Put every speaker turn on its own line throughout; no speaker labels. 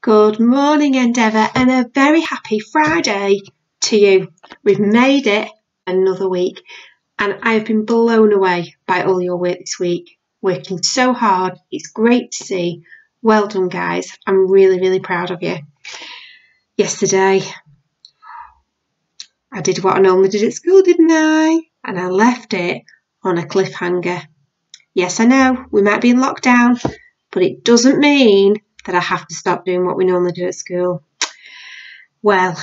Good morning, Endeavour, and a very happy Friday to you. We've made it another week, and I've been blown away by all your work this week. Working so hard, it's great to see. Well done, guys. I'm really, really proud of you. Yesterday, I did what I normally did at school, didn't I? And I left it on a cliffhanger. Yes, I know we might be in lockdown, but it doesn't mean that I have to stop doing what we normally do at school. Well,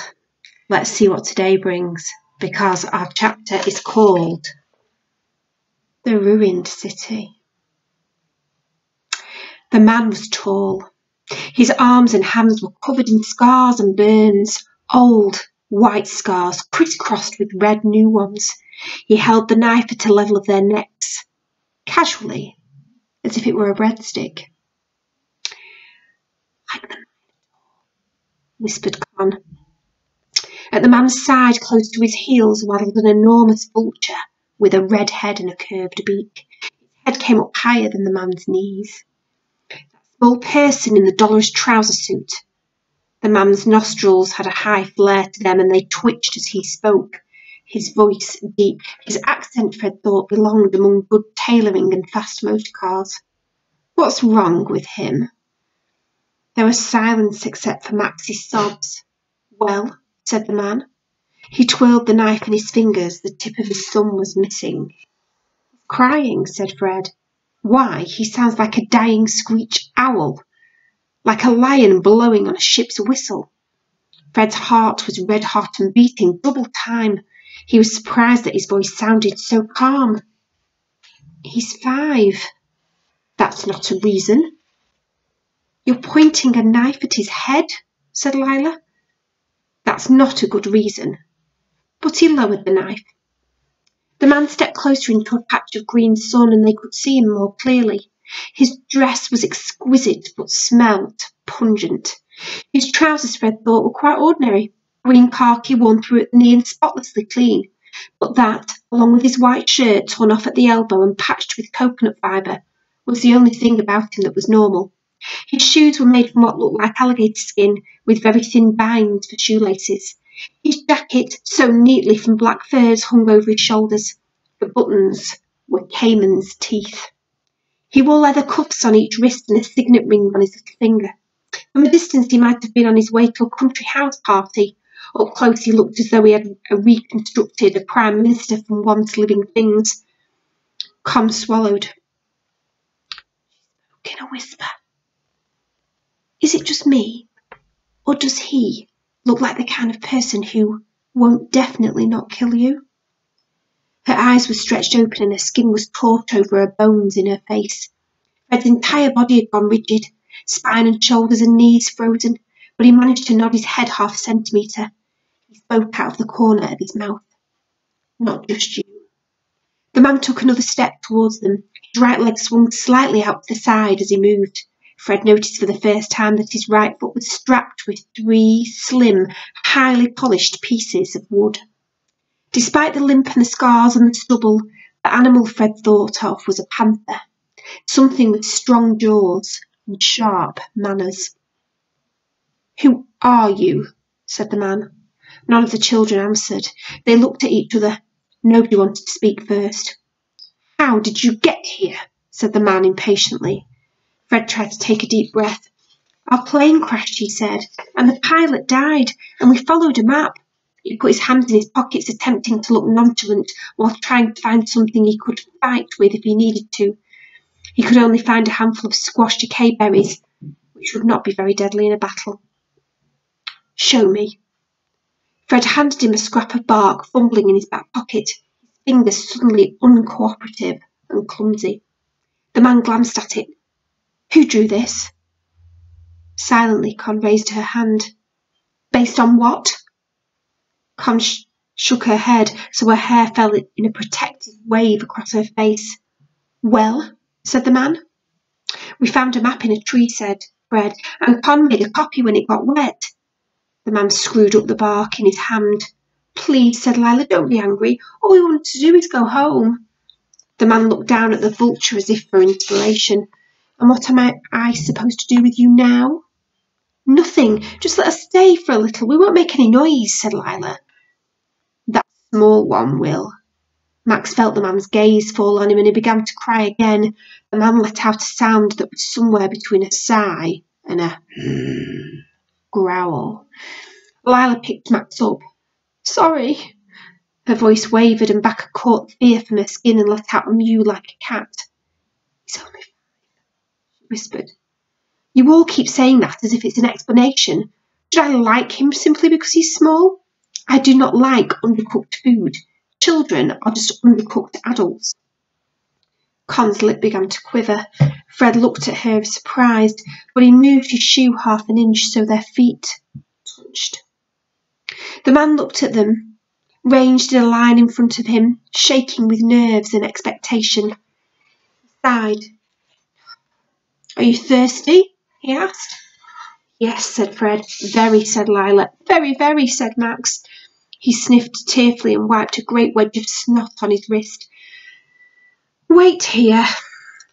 let's see what today brings because our chapter is called The Ruined City. The man was tall. His arms and hands were covered in scars and burns, old white scars crisscrossed with red new ones. He held the knife at a level of their necks, casually, as if it were a breadstick whispered Con. At the man's side, close to his heels, waddled an enormous vulture with a red head and a curved beak. Its head came up higher than the man's knees. That small person in the dolorous trouser suit. The man's nostrils had a high flare to them, and they twitched as he spoke. His voice deep, his accent Fred thought belonged among good tailoring and fast motor cars. What's wrong with him? There was silence except for Max's sobs. Well, said the man. He twirled the knife in his fingers. The tip of his thumb was missing. Crying, said Fred. Why, he sounds like a dying screech owl, like a lion blowing on a ship's whistle. Fred's heart was red hot and beating double time. He was surprised that his voice sounded so calm. He's five. That's not a reason, you're pointing a knife at his head, said Lila. That's not a good reason. But he lowered the knife. The man stepped closer into a patch of green sun and they could see him more clearly. His dress was exquisite but smelt pungent. His trousers, Fred thought, were quite ordinary, green khaki worn through at the knee and spotlessly clean. But that, along with his white shirt torn off at the elbow and patched with coconut fibre, was the only thing about him that was normal. His shoes were made from what looked like alligator skin, with very thin binds for shoelaces. His jacket, sewn neatly from black furs, hung over his shoulders. The buttons were caiman's teeth. He wore leather cuffs on each wrist and a signet ring on his little finger. From a distance, he might have been on his way to a country house party. Up close, he looked as though he had reconstructed a prime minister from once living things. Con swallowed. In a whisper. Is it just me? Or does he look like the kind of person who won't definitely not kill you? Her eyes were stretched open and her skin was taut over her bones in her face. Fred's entire body had gone rigid, spine and shoulders and knees frozen, but he managed to nod his head half a centimetre. He spoke out of the corner of his mouth. Not just you. The man took another step towards them. His right leg swung slightly out to the side as he moved. Fred noticed for the first time that his right foot was strapped with three slim, highly polished pieces of wood. Despite the limp and the scars and the stubble, the animal Fred thought of was a panther, something with strong jaws and sharp manners. Who are you? said the man. None of the children answered. They looked at each other. Nobody wanted to speak first. How did you get here? said the man impatiently. Fred tried to take a deep breath. Our plane crashed, he said, and the pilot died, and we followed a map. He put his hands in his pockets, attempting to look nonchalant while trying to find something he could fight with if he needed to. He could only find a handful of squashed acai berries, which would not be very deadly in a battle. Show me. Fred handed him a scrap of bark, fumbling in his back pocket, his fingers suddenly uncooperative and clumsy. The man glanced at it, who drew this? Silently, Con raised her hand. Based on what? Con sh- shook her head so her hair fell in a protective wave across her face. Well, said the man. We found a map in a tree, said Fred, and Con made a copy when it got wet. The man screwed up the bark in his hand. Please, said Lila, don't be angry. All we want to do is go home. The man looked down at the vulture as if for inspiration. And what am I, I supposed to do with you now? Nothing. Just let us stay for a little. We won't make any noise, said Lila. That small one will. Max felt the man's gaze fall on him and he began to cry again. The man let out a sound that was somewhere between a sigh and a hmm. growl. Lila picked Max up. Sorry. Her voice wavered and Backer caught fear from her skin and let out a mew like a cat. He's only whispered. You all keep saying that as if it's an explanation. Should I like him simply because he's small? I do not like undercooked food. Children are just undercooked adults. Con's lip began to quiver. Fred looked at her surprised, but he moved his shoe half an inch so their feet touched. The man looked at them, ranged in a line in front of him, shaking with nerves and expectation. He sighed. Are you thirsty? he asked. Yes, said Fred. Very, said Lila. Very, very, said Max. He sniffed tearfully and wiped a great wedge of snot on his wrist. Wait here.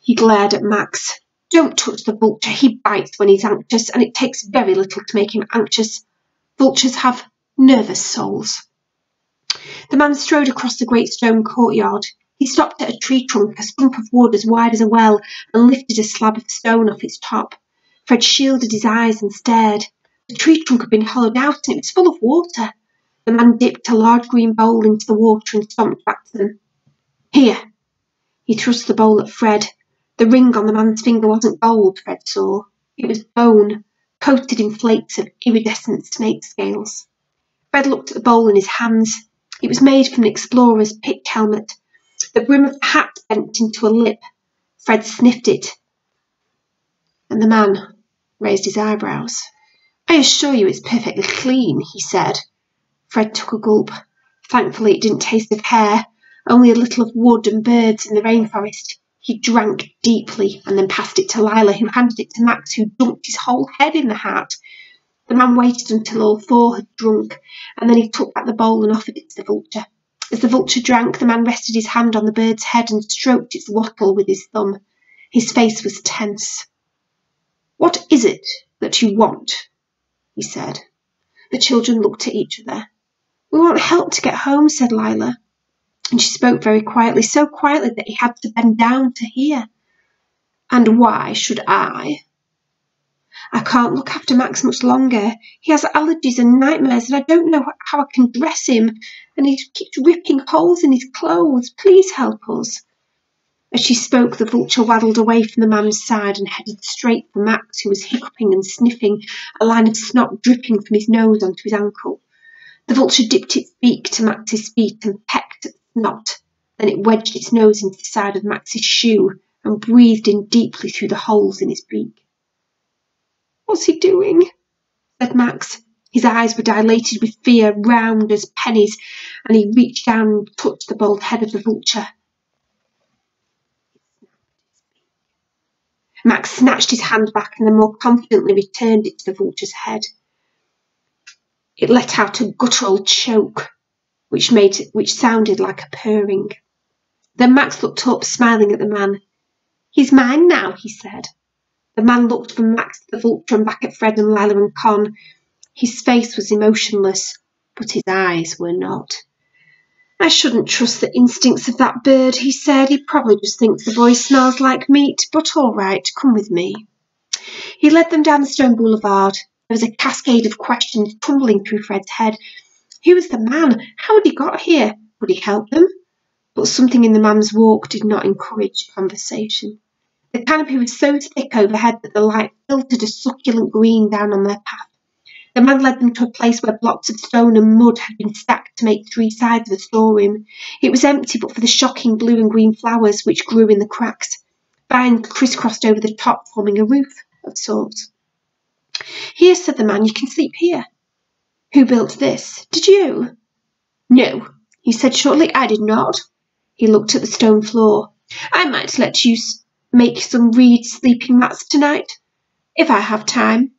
He glared at Max. Don't touch the vulture. He bites when he's anxious, and it takes very little to make him anxious. Vultures have nervous souls. The man strode across the great stone courtyard. He stopped at a tree trunk, a stump of wood as wide as a well, and lifted a slab of stone off its top. Fred shielded his eyes and stared. The tree trunk had been hollowed out and it was full of water. The man dipped a large green bowl into the water and stomped back to them. Here. He thrust the bowl at Fred. The ring on the man's finger wasn't gold, Fred saw. It was bone, coated in flakes of iridescent snake scales. Fred looked at the bowl in his hands. It was made from an explorer's pith helmet. The brim of the hat bent into a lip. Fred sniffed it. And the man raised his eyebrows. I assure you it's perfectly clean, he said. Fred took a gulp. Thankfully, it didn't taste of hair, only a little of wood and birds in the rainforest. He drank deeply and then passed it to Lila, who handed it to Max, who dunked his whole head in the hat. The man waited until all four had drunk, and then he took back the bowl and offered it to the vulture. As the vulture drank, the man rested his hand on the bird's head and stroked its wattle with his thumb. His face was tense. What is it that you want? he said. The children looked at each other. We want help to get home, said Lila. And she spoke very quietly, so quietly that he had to bend down to hear. And why should I? I can't look after Max much longer. He has allergies and nightmares, and I don't know how I can dress him. And he keeps ripping holes in his clothes. Please help us. As she spoke, the vulture waddled away from the man's side and headed straight for Max, who was hiccuping and sniffing, a line of snot dripping from his nose onto his ankle. The vulture dipped its beak to Max's feet and pecked at the snot. Then it wedged its nose into the side of Max's shoe and breathed in deeply through the holes in his beak. What's he doing? said Max. His eyes were dilated with fear, round as pennies, and he reached down and touched the bald head of the vulture. Max snatched his hand back and then more confidently returned it to the vulture's head. It let out a guttural choke, which made which sounded like a purring. Then Max looked up, smiling at the man. He's mine now, he said. The man looked from Max to the vulture and back at Fred and Lila and Con. His face was emotionless, but his eyes were not. I shouldn't trust the instincts of that bird, he said. He probably just thinks the boy smells like meat, but all right, come with me. He led them down the stone boulevard. There was a cascade of questions tumbling through Fred's head. Who was the man? How had he got here? Would he help them? But something in the man's walk did not encourage conversation. The canopy was so thick overhead that the light filtered a succulent green down on their path. The man led them to a place where blocks of stone and mud had been stacked to make three sides of a storeroom. It was empty but for the shocking blue and green flowers which grew in the cracks. Vines crisscrossed over the top, forming a roof of sorts. Here, said the man, you can sleep here. Who built this? Did you? No, he said shortly. I did not. He looked at the stone floor. I might let you make some reed sleeping mats tonight, if I have time.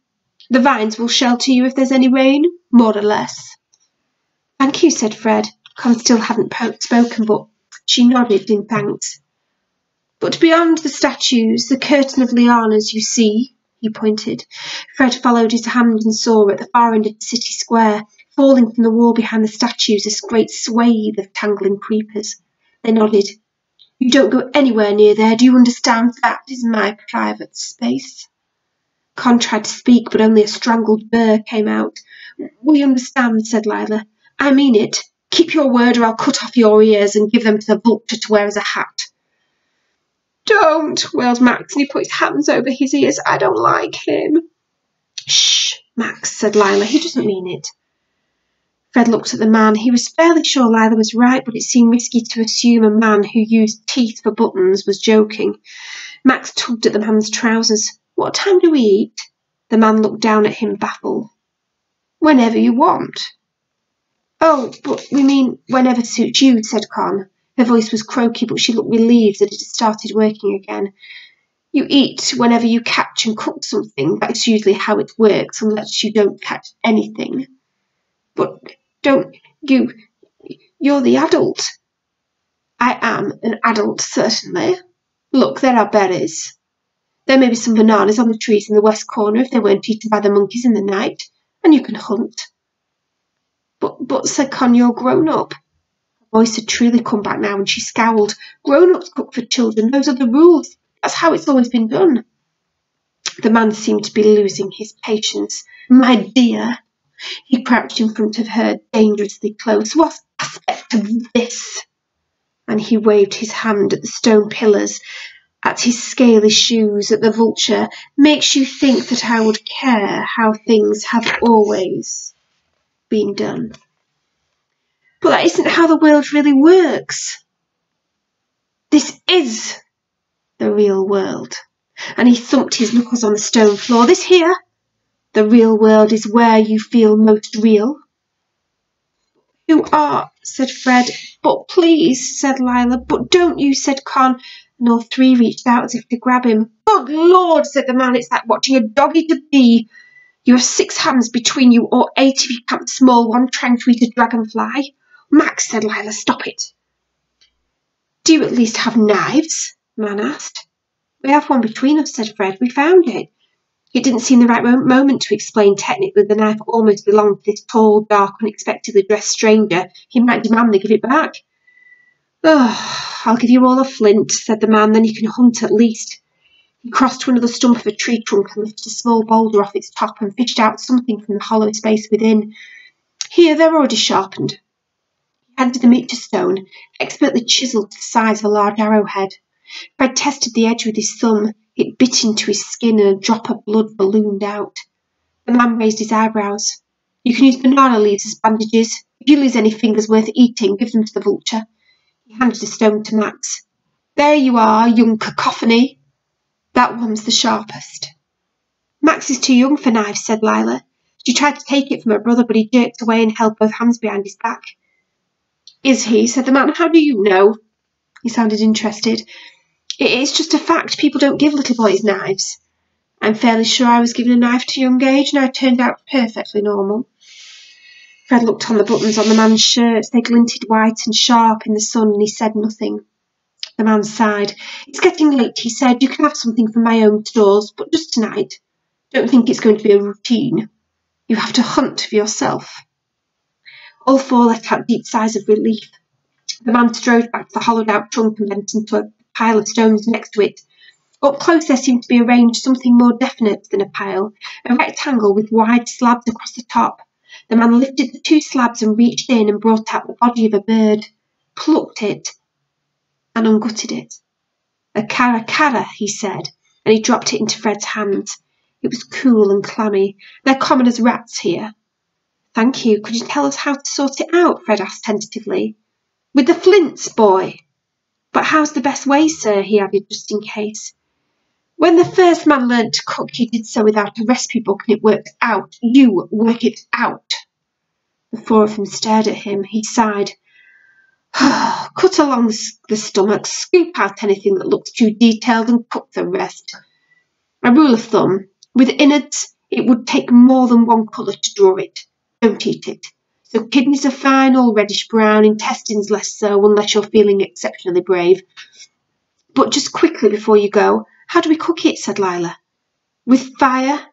The vines will shelter you if there's any rain, more or less. Thank you, said Fred. Con still hadn't spoken, but she nodded in thanks. But beyond the statues, the curtain of lianas you see, he pointed. Fred followed his hand and saw at the far end of the city square, falling from the wall behind the statues, a great swathe of tangling creepers. They nodded. You don't go anywhere near there, do you understand? That is my private space. Con tried to speak, but only a strangled burr came out. We understand, said Lila. I mean it. Keep your word or I'll cut off your ears and give them to the vulture to wear as a hat. Don't, wailed Max, and he put his hands over his ears. I don't like him. Shh, Max, said Lila. He doesn't mean it. Fred looked at the man. He was fairly sure Lila was right, but it seemed risky to assume a man who used teeth for buttons was joking. Max tugged at the man's trousers. What time do we eat? The man looked down at him, baffled. Whenever you want. Oh, but we mean whenever suits you, said Con. Her voice was croaky, but she looked relieved that it had started working again. You eat whenever you catch and cook something. That's usually how it works, unless you don't catch anything. But don't you? You're the adult. I am an adult, certainly. Look, there are berries. There may be some bananas on the trees in the west corner if they weren't eaten by the monkeys in the night, and you can hunt. But, but, said Con, you're grown up. Her voice had truly come back now, and she scowled. Grown ups cook for children. Those are the rules. That's how it's always been done. The man seemed to be losing his patience. My dear, he crouched in front of her, dangerously close. What aspect of this? And he waved his hand at the stone pillars, at his scaly shoes, at the vulture, makes you think that I would care how things have always been done. But that isn't how the world really works. This is the real world. And he thumped his knuckles on the stone floor. This here, the real world is where you feel most real. You are, said Fred. But please, said Lila. But don't you, said Con. And all three reached out as if to grab him. Good Lord, said the man. It's like watching a dog eat a bee. You have six hands between you, or eight if you count the small one trying to eat a dragonfly. Max, said Lila, stop it. Do you at least have knives? Man asked. We have one between us, said Fred. We found it. It didn't seem the right moment to explain technically the knife almost belonged to this tall, dark, unexpectedly dressed stranger. He might demand they give it back. Oh, I'll give you all a flint, said the man, then you can hunt at least. He crossed to another stump of a tree trunk and lifted a small boulder off its top and fished out something from the hollow space within. Here, they're already sharpened. He handed the meat to Stone, expertly chiselled to the size of a large arrowhead. Fred tested the edge with his thumb. It bit into his skin and a drop of blood ballooned out. The man raised his eyebrows. You can use banana leaves as bandages. If you lose any fingers worth eating, give them to the vulture. He handed a stone to Max. There you are, young cacophony. That one's the sharpest. Max is too young for knives, said Lila. She tried to take it from her brother, but he jerked away and held both hands behind his back. Is he? said the man. How do you know? He sounded interested. It's just a fact. People don't give little boys knives. I'm fairly sure I was given a knife at a young age and I turned out perfectly normal. Fred looked on the buttons on the man's shirt. They glinted white and sharp in the sun and he said nothing. The man sighed. It's getting late, he said. You can have something from my own stores, but just tonight. Don't think it's going to be a routine. You have to hunt for yourself. All four let out deep sighs of relief. The man strode back to the hollowed out trunk and bent into a pile of stones next to it. Up close there seemed to be arranged something more definite than a pile, a rectangle with wide slabs across the top. The man lifted the two slabs and reached in and brought out the body of a bird, plucked it, and ungutted it. A caracara, he said, and he dropped it into Fred's hands. It was cool and clammy. They're common as rats here. Thank you. Could you tell us how to sort it out? Fred asked tentatively. With the flints, boy. But how's the best way, sir? he added, just in case. When the first man learnt to cook, he did so without a recipe book, and it worked out. You work it out. The four of them stared at him. He sighed. Cut along the stomach, scoop out anything that looks too detailed, and cook the rest. A rule of thumb with innards, it would take more than one colour to draw it. Don't eat it. So kidneys are fine, all reddish brown, intestines less so, unless you're feeling exceptionally brave. But just quickly before you go, how do we cook it? said Lila. With fire?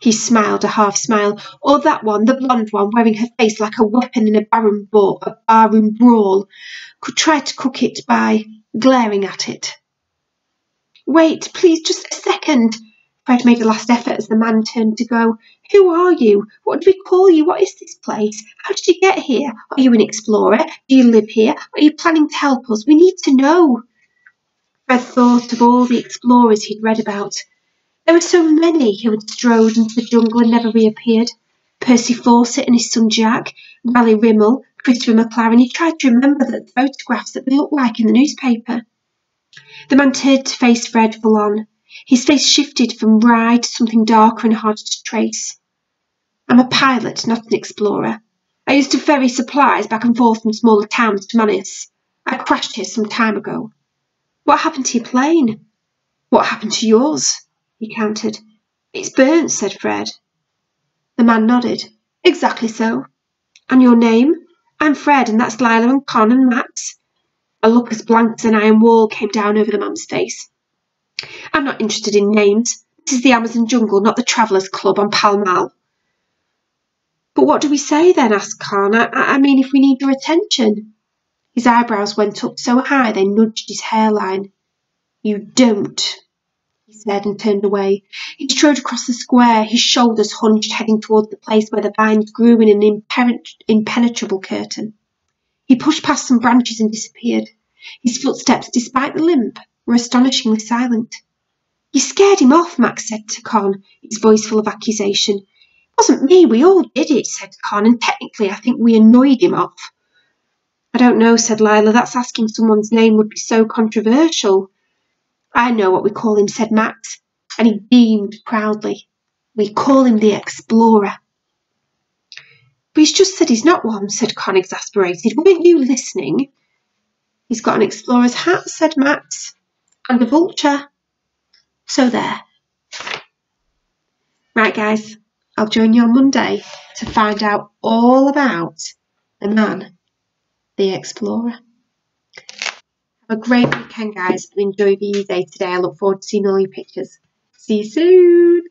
He smiled a half smile. Or that one, the blonde one, wearing her face like a weapon in a barroom, brawl, a barroom brawl, could try to cook it by glaring at it. Wait, please, just a second. Fred made a last effort as the man turned to go. Who are you? What do we call you? What is this place? How did you get here? Are you an explorer? Do you live here? Are you planning to help us? We need to know. Fred thought of all the explorers he'd read about. There were so many who had strode into the jungle and never reappeared. Percy Fawcett and his son Jack, Raleigh Rimell, Christopher McLaren. He tried to remember the photographs that they looked like in the newspaper. The man turned to face Fred full on. His face shifted from wry to something darker and harder to trace. I'm a pilot, not an explorer. I used to ferry supplies back and forth from smaller towns to Manaus. I crashed here some time ago. What happened to your plane? What happened to yours? he countered. It's burnt, said Fred. The man nodded. Exactly so. And your name? I'm Fred, and that's Lila and Con and Max. A look as blank as an iron wall came down over the man's face. I'm not interested in names. This is the Amazon jungle, not the Travellers Club on Pall Mall. But what do we say then? asked Con. I, I mean, if we need your attention. His eyebrows went up so high they nudged his hairline. You don't, he said and turned away. He strode across the square, his shoulders hunched, heading toward the place where the vines grew in an impenetrable curtain. He pushed past some branches and disappeared. His footsteps, despite the limp, were astonishingly silent. You scared him off, Max said to Con, his voice full of accusation. It wasn't me, we all did it, said Con, and technically I think we annoyed him off. I don't know, said Lila. That's asking someone's name would be so controversial. I know what we call him, said Max, and he beamed proudly. We call him the Explorer. But he's just said he's not one, said Con, exasperated. Weren't you listening? He's got an explorer's hat, said Max, and a vulture. So there. Right, guys, I'll join you on Monday to find out all about the man the Explorer. Have a great weekend, guys, and enjoy the day today. I look forward to seeing all your pictures. See you soon.